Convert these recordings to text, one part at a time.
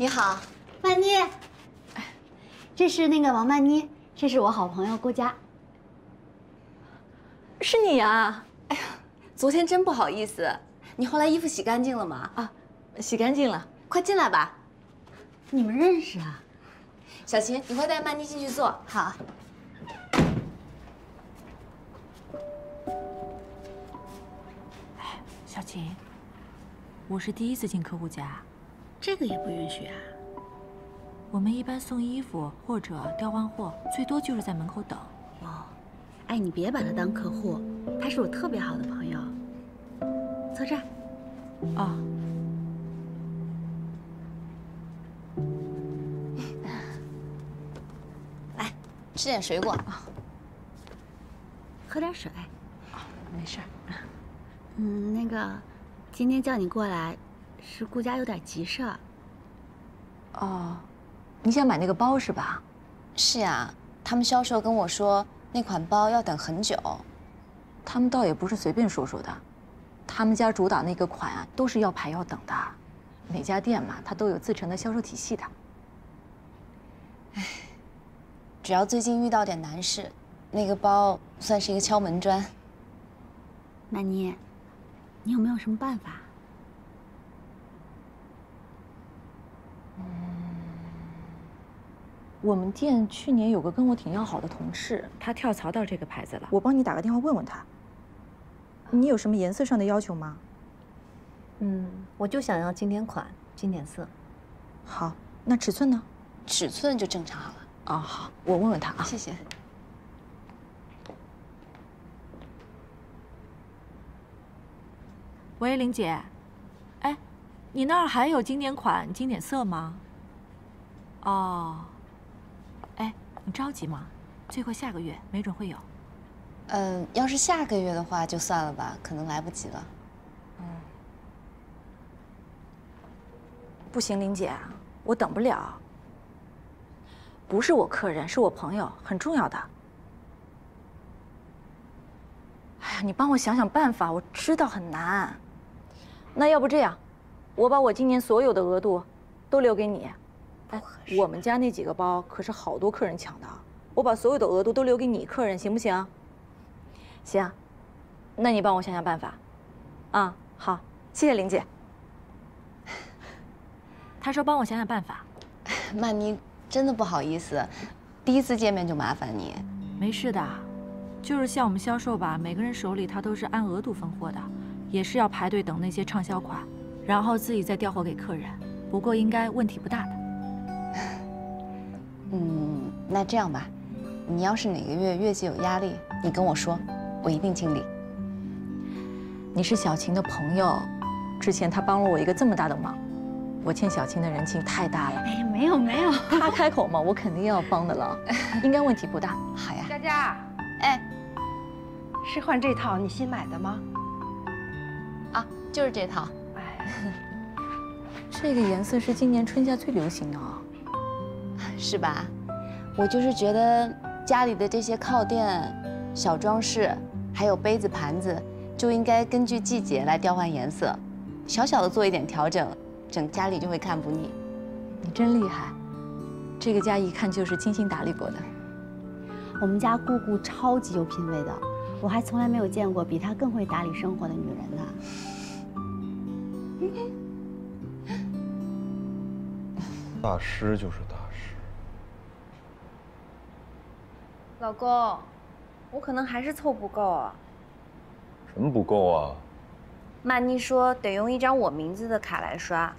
你好，曼妮。这是那个王曼妮，这是我好朋友顾佳。是你啊？哎呀，昨天真不好意思。你后来衣服洗干净了吗？啊，洗干净了。快进来吧。你们认识啊？小琴，你快带曼妮进去坐。好。哎小琴，我是第一次进客户家，这个也不允许啊。我们一般送衣服或者调换货，最多就是在门口等。哦，哎，你别把他当客户，他是我特别好的朋友。坐这儿。哦。来，吃点水果。喝点水。啊，没事。嗯，那个，今天叫你过来，是顾家有点急事儿。哦，你想买那个包是吧？是呀，他们销售跟我说那款包要等很久。他们倒也不是随便说说的，他们家主打那个款啊，都是要排要等的。每家店嘛，它都有自成的销售体系的。唉，只要最近遇到点难事，那个包算是一个敲门砖。曼妮。你有没有什么办法？嗯，我们店去年有个跟我挺要好的同事，他跳槽到这个牌子了。我帮你打个电话问问他。你有什么颜色上的要求吗？嗯，我就想要经典款、经典色。好，那尺寸呢？尺寸就正常好了。哦，好，我问问他啊。谢谢。喂，玲姐，哎，你那儿还有经典款、经典色吗？哦，哎，你着急吗？最快下个月，没准会有。嗯，要是下个月的话，就算了吧，可能来不及了。嗯，不行，林姐，我等不了。不是我客人，是我朋友，很重要的。哎呀，你帮我想想办法，我知道很难。那要不这样，我把我今年所有的额度都留给你。哎，我们家那几个包可是好多客人抢的，我把所有的额度都留给你客人，行不行？行，那你帮我想想办法。啊，好，谢谢林姐。他说帮我想想办法。曼妮，真的不好意思，第一次见面就麻烦你。没事的，就是像我们销售吧，每个人手里他都是按额度分货的。也是要排队等那些畅销款，然后自己再调货给客人。不过应该问题不大的。嗯，那这样吧，你要是哪个月月绩有压力，你跟我说，我一定尽力。你是小琴的朋友，之前她帮了我一个这么大的忙，我欠小琴的人情太大了。哎呀，没有没有，她开口嘛，我肯定要帮的了，应该问题不大。好呀，佳佳，哎，是换这套你新买的吗？啊就是这套，哎，这个颜色是今年春夏最流行的啊，是吧？我就是觉得家里的这些靠垫、小装饰，还有杯子盘子，就应该根据季节来调换颜色，小小的做一点调整，整家里就会看不腻。你真厉害，这个家一看就是精心打理过的。我们家姑姑超级有品位的，我还从来没有见过比她更会打理生活的女人呢。大师就是大师。老公，我可能还是凑不够啊。什么不够啊？曼妮说得用一张我名字的卡来刷。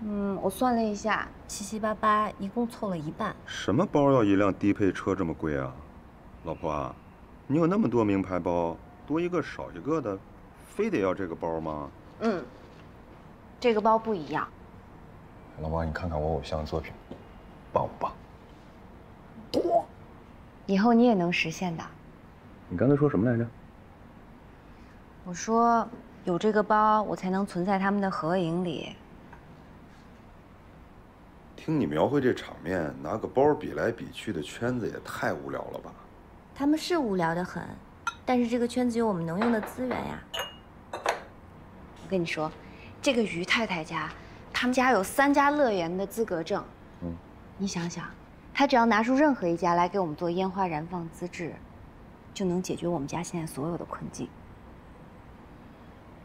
嗯，我算了一下，七七八八一共凑了一半。什么包要一辆低配车这么贵啊？老婆啊，你有那么多名牌包，多一个少一个的，非得要这个包吗？嗯，这个包不一样。老婆，你看看我偶像的作品，棒不棒？多。以后你也能实现的。你刚才说什么来着？我说有这个包，我才能存在他们的合影里。听你描绘这场面，拿个包比来比去的圈子也太无聊了吧？他们是无聊的很，但是这个圈子有我们能用的资源呀。我跟你说，这个于太太家。他们家有三家乐园的资格证。嗯，你想想，他只要拿出任何一家来给我们做烟花燃放资质，就能解决我们家现在所有的困境。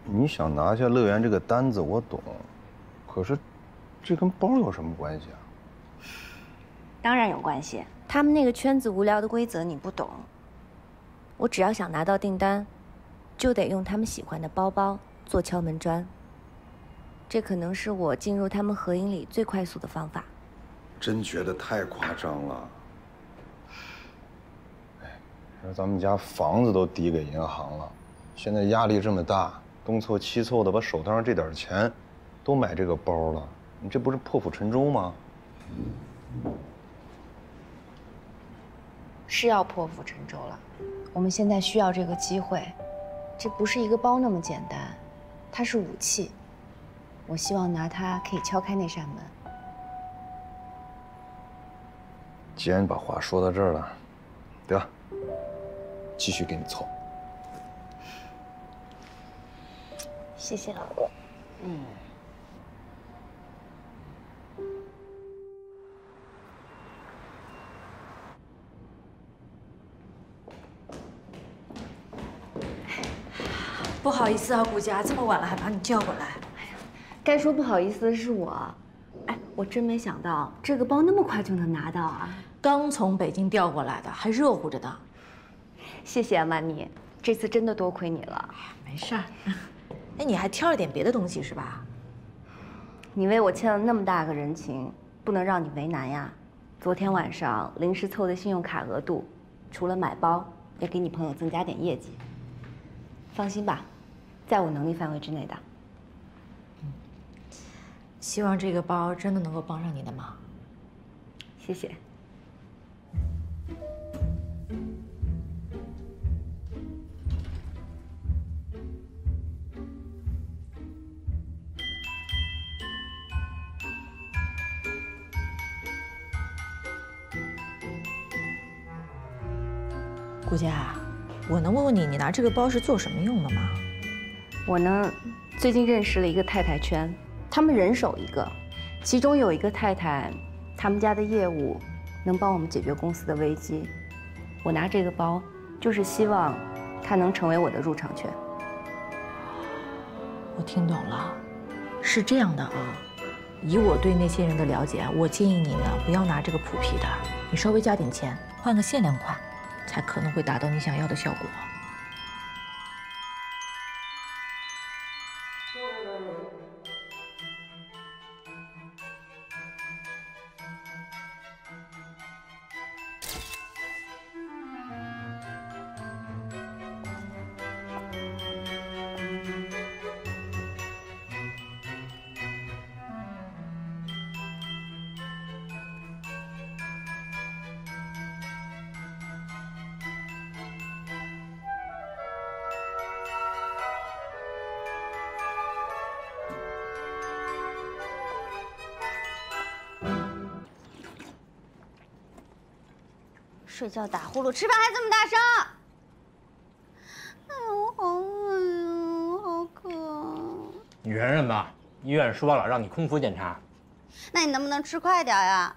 你想拿下乐园这个单子，我懂，可是这跟包有什么关系啊？当然有关系，他们那个圈子无聊的规则你不懂。我只要想拿到订单，就得用他们喜欢的包包做敲门砖。这可能是我进入他们合影里最快速的方法。真觉得太夸张了。哎，说咱们家房子都抵给银行了，现在压力这么大，东凑西凑的把手头上这点钱都买这个包了，你这不是破釜沉舟吗？是要破釜沉舟了。我们现在需要这个机会，这不是一个包那么简单，它是武器。我希望拿它可以敲开那扇门。既然把话说到这儿了，得，继续给你凑。谢谢老公。嗯。不好意思啊，顾佳，这么晚了还把你叫过来。哎呀，该说不好意思的是我。哎，我真没想到这个包那么快就能拿到啊！刚从北京调过来的，还热乎着呢。谢谢啊，曼妮，这次真的多亏你了。哎呀，没事儿。哎，你还挑了点别的东西是吧？你为我欠了那么大个人情，不能让你为难呀。昨天晚上临时凑的信用卡额度，除了买包，也给你朋友增加点业绩。放心吧。在我能力范围之内的。希望这个包真的能够帮上你的忙。谢谢。顾佳，我能问问你，你拿这个包是做什么用的吗？我呢，最近认识了一个太太圈，他们人手一个，其中有一个太太，他们家的业务能帮我们解决公司的危机。我拿这个包，就是希望他能成为我的入场券。我听懂了，是这样的啊，以我对那些人的了解，我建议你呢不要拿这个普皮的，你稍微加点钱，换个限量款，才可能会达到你想要的效果。睡觉打呼噜，吃饭还这么大声！哎呦，我好饿呀，我好渴。你忍忍吧，医院说了让你空腹检查。那你能不能吃快点呀？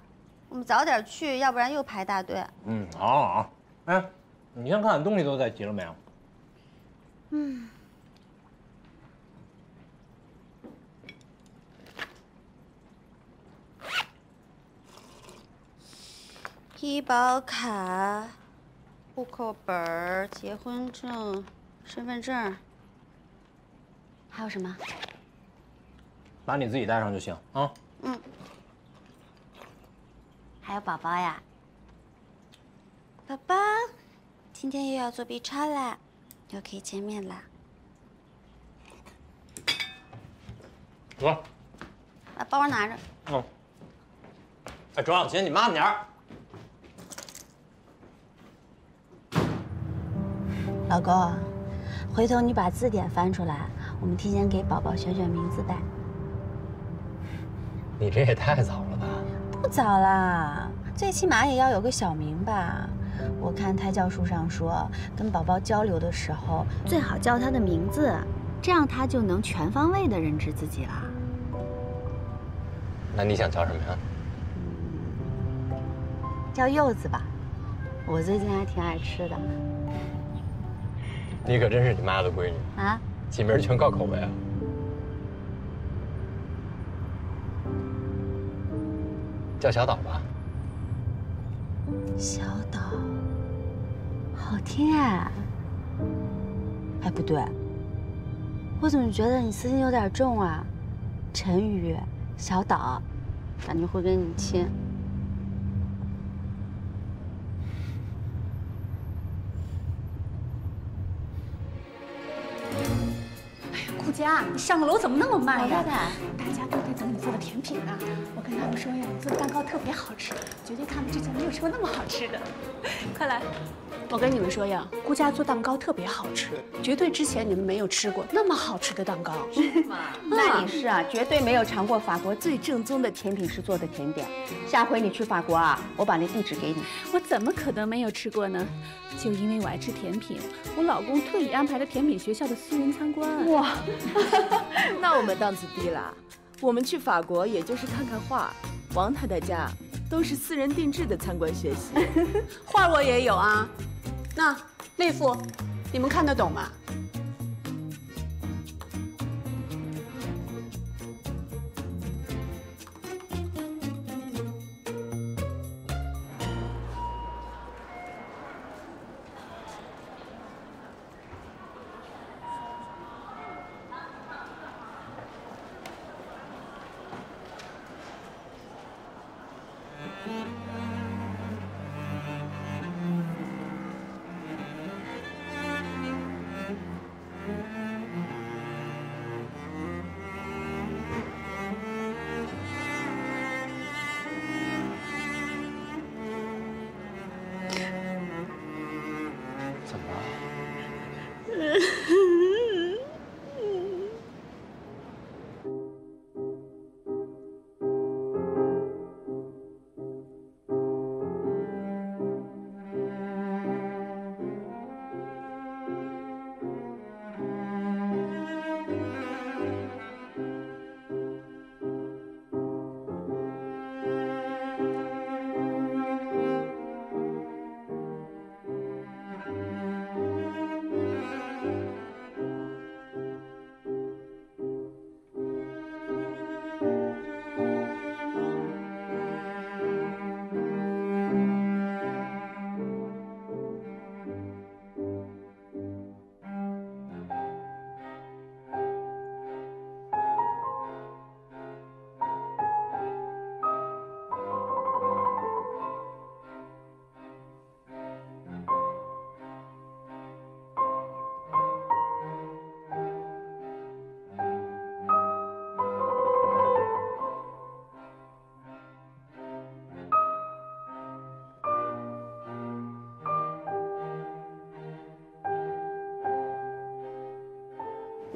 我们早点去，要不然又排大队。嗯，好，好，好。哎，你先看看东西都带齐了没有？嗯。医保卡、户口本、结婚证、身份证，还有什么？把你自己带上就行啊。嗯。还有宝宝呀，宝宝，今天又要做 B 超啦，又可以见面啦。走。把包拿着。嗯。哎，庄小琴，你慢点儿。老公，回头你把字典翻出来，我们提前给宝宝选选名字呗。你这也太早了吧？不早啦，最起码也要有个小名吧。我看胎教书上说，跟宝宝交流的时候最好叫他的名字，这样他就能全方位的认知自己了。那你想叫什么呀？叫柚子吧，我最近还挺爱吃的。你可真是你妈的闺女啊！起名全靠口味啊。叫小岛吧。小岛，好听哎。哎，不对，我怎么觉得你私心有点重啊？陈宇，小岛，感觉会跟你亲。顾佳，你上个楼怎么那么慢呀？老太太，大家都在等你做的甜品呢。我跟他们说呀，你做的蛋糕特别好吃，绝对他们之前没有吃过那么好吃的。快来，我跟你们说呀，顾家做蛋糕特别好吃，绝对之前你们没有吃过那么好吃的蛋糕。是吗？那你是啊，绝对没有尝过法国最正宗的甜品师做的甜点。下回你去法国啊，我把那地址给你。我怎么可能没有吃过呢？就因为我爱吃甜品，我老公特意安排了甜品学校的私人参观。哇，那我们档次低了。我们去法国也就是看看画，王太太家都是私人定制的参观学习。画我也有啊，那那幅你们看得懂吗？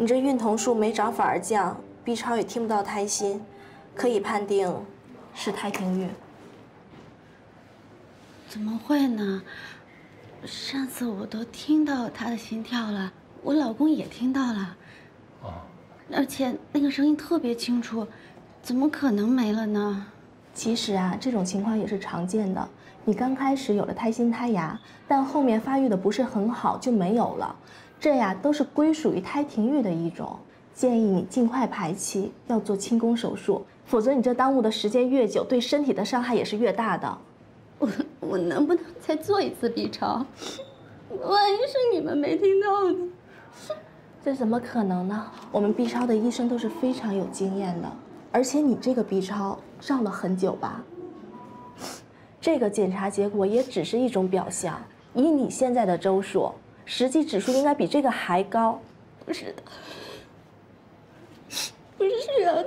你这孕酮数没涨反而降，B 超也听不到胎心，可以判定是胎停育。怎么会呢？上次我都听到他的心跳了，我老公也听到了，哦，而且那个声音特别清楚，怎么可能没了呢？其实啊，这种情况也是常见的。你刚开始有了胎心胎芽，但后面发育的不是很好就没有了，这呀都是归属于胎停育的一种。建议你尽快排期，要做清宫手术，否则你这耽误的时间越久，对身体的伤害也是越大的。我我能不能再做一次 B 超？万一是你们没听到呢？这怎么可能呢？我们 B 超的医生都是非常有经验的，而且你这个 B 超照了很久吧？这个检查结果也只是一种表象，以你现在的周数，实际指数应该比这个还高。不是的，不是啊。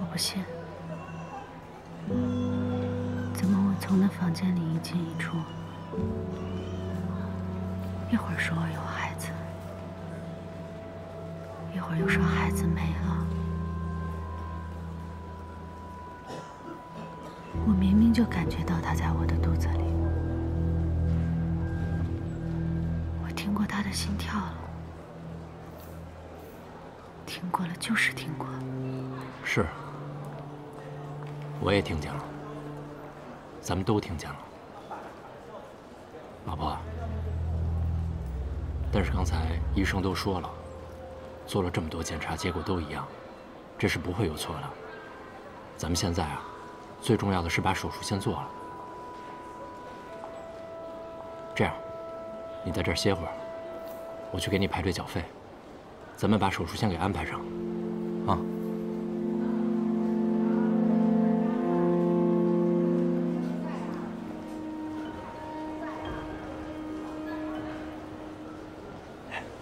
我不信，怎么我从那房间里一进一出，一会儿说我有孩子，一会儿又说孩子没了。我明明就感觉到他在我的肚子里，我听过他的心跳了，听过了就是听过。是，我也听见了，咱们都听见了，老婆。但是刚才医生都说了，做了这么多检查，结果都一样，这是不会有错的。咱们现在啊。最重要的是把手术先做了。这样，你在这歇会儿，我去给你排队缴费。咱们把手术先给安排上，啊。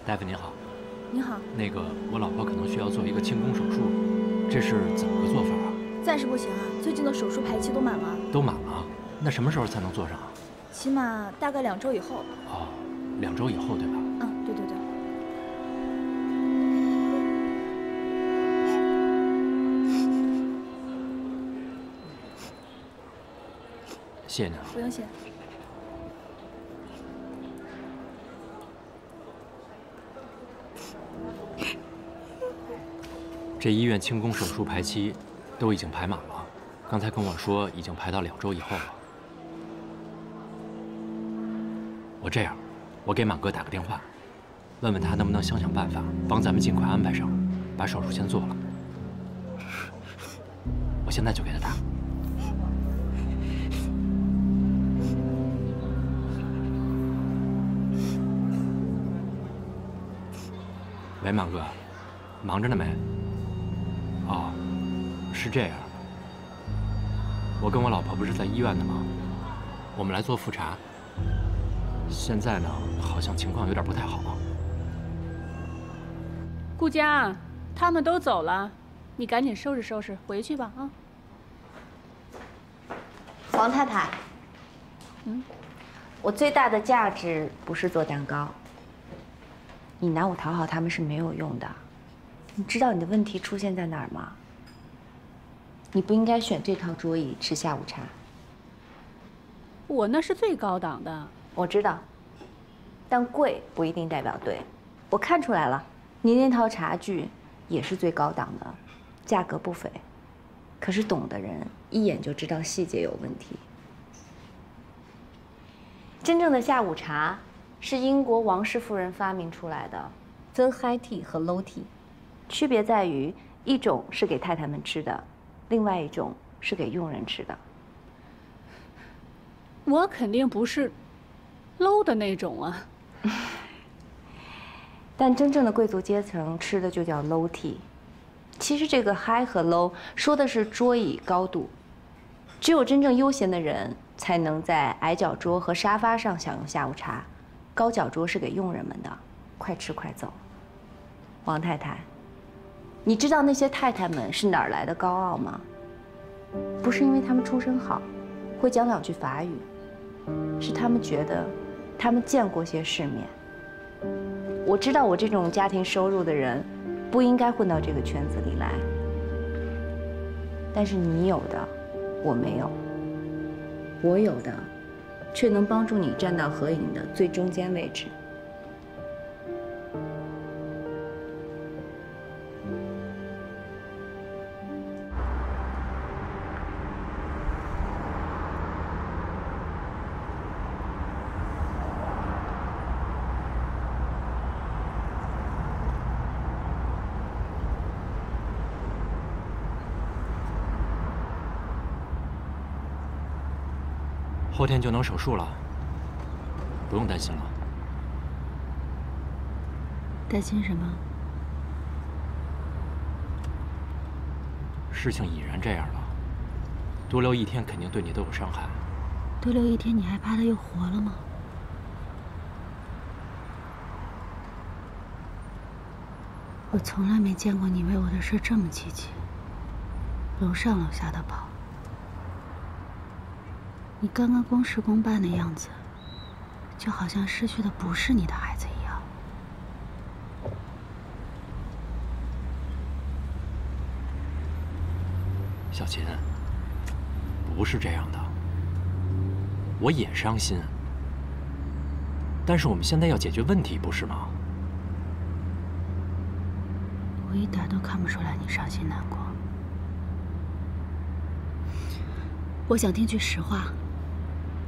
大夫您好。你好。那个，我老婆可能需要做一个清宫手术，这是怎么个做法啊？暂时不行啊，最近的手术排期都满了。都满了，那什么时候才能做上啊？起码大概两周以后。哦，两周以后对吧？嗯，对对对。谢谢您。不用谢。这医院清宫手术排期。都已经排满了，刚才跟我说已经排到两周以后了。我这样，我给满哥打个电话，问问他能不能想想办法帮咱们尽快安排上，把手术先做了。我现在就给他打。喂，满哥，忙着呢没？哦。是这样，我跟我老婆不是在医院呢吗？我们来做复查。现在呢，好像情况有点不太好。顾佳，他们都走了，你赶紧收拾收拾回去吧啊！王太太，嗯，我最大的价值不是做蛋糕。你拿我讨好他们是没有用的。你知道你的问题出现在哪儿吗？你不应该选这套桌椅吃下午茶。我那是最高档的，我知道。但贵不一定代表对。我看出来了，你那套茶具也是最高档的，价格不菲。可是懂的人一眼就知道细节有问题。真正的下午茶是英国王室夫人发明出来的，分 high tea 和 low tea，区别在于一种是给太太们吃的。另外一种是给佣人吃的。我肯定不是 low 的那种啊。但真正的贵族阶层吃的就叫 low tea。其实这个 high 和 low 说的是桌椅高度。只有真正悠闲的人才能在矮脚桌和沙发上享用下午茶，高脚桌是给佣人们的，快吃快走。王太太。你知道那些太太们是哪儿来的高傲吗？不是因为她们出身好，会讲两句法语，是她们觉得，她们见过些世面。我知道我这种家庭收入的人，不应该混到这个圈子里来。但是你有的，我没有；我有的，却能帮助你站到合影的最中间位置。后天就能手术了，不用担心了。担心什么？事情已然这样了，多留一天肯定对你都有伤害。多留一天，你还怕他又活了吗？我从来没见过你为我的事这么积极，楼上楼下的跑。你刚刚公事公办的样子，就好像失去的不是你的孩子一样。小琴，不不是这样的，我也伤心。但是我们现在要解决问题，不是吗？我一点都看不出来你伤心难过。我想听句实话，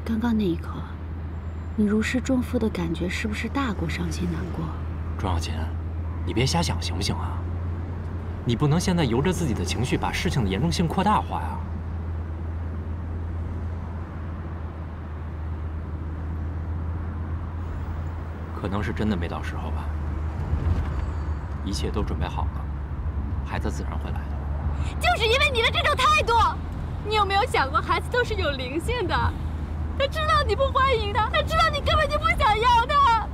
刚刚那一刻，你如释重负的感觉是不是大过伤心难过？庄小琴，你别瞎想行不行啊？你不能现在由着自己的情绪把事情的严重性扩大化呀。可能是真的没到时候吧。一切都准备好了，孩子自然会来的。就是因为你的这种态度，你有没有想过，孩子都是有灵性的，他知道你不欢迎他，他知道你根本就不想要他。